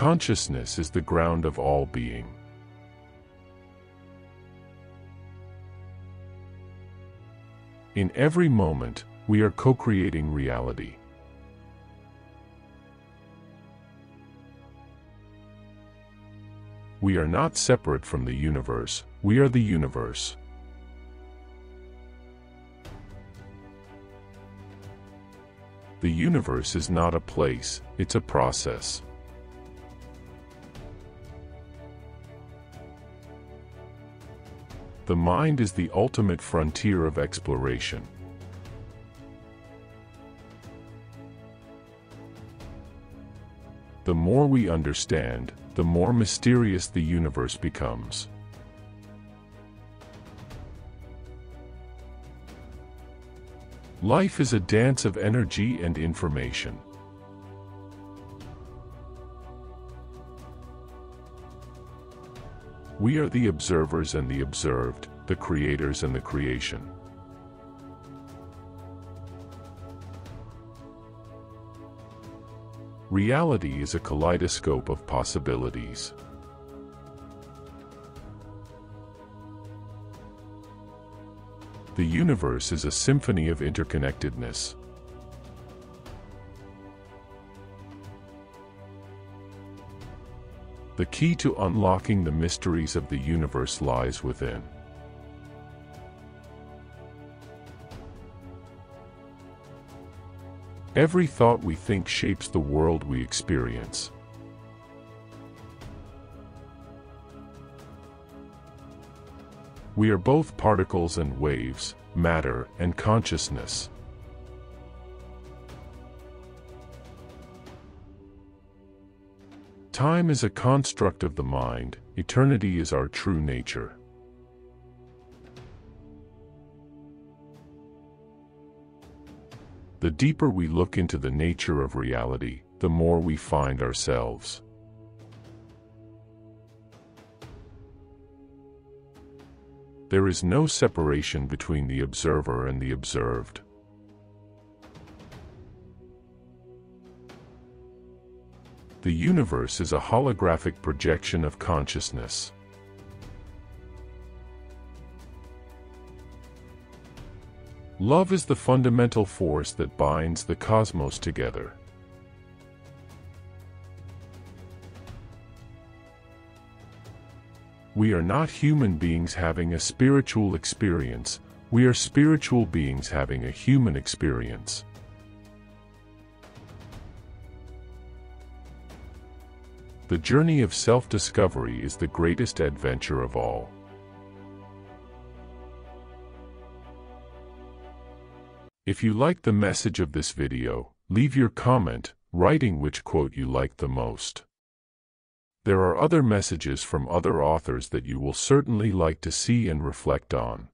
Consciousness is the ground of all being. In every moment, we are co-creating reality. We are not separate from the universe, we are the universe. The universe is not a place, it's a process. The mind is the ultimate frontier of exploration. The more we understand, the more mysterious the universe becomes. Life is a dance of energy and information. We are the observers and the observed, the creators and the creation. Reality is a kaleidoscope of possibilities. The universe is a symphony of interconnectedness. The key to unlocking the mysteries of the universe lies within. Every thought we think shapes the world we experience. We are both particles and waves, matter and consciousness. Time is a construct of the mind, eternity is our true nature. The deeper we look into the nature of reality, the more we find ourselves. There is no separation between the observer and the observed. The universe is a holographic projection of consciousness. Love is the fundamental force that binds the cosmos together. We are not human beings having a spiritual experience, we are spiritual beings having a human experience. The journey of self-discovery is the greatest adventure of all. If you like the message of this video, leave your comment, writing which quote you liked the most. There are other messages from other authors that you will certainly like to see and reflect on.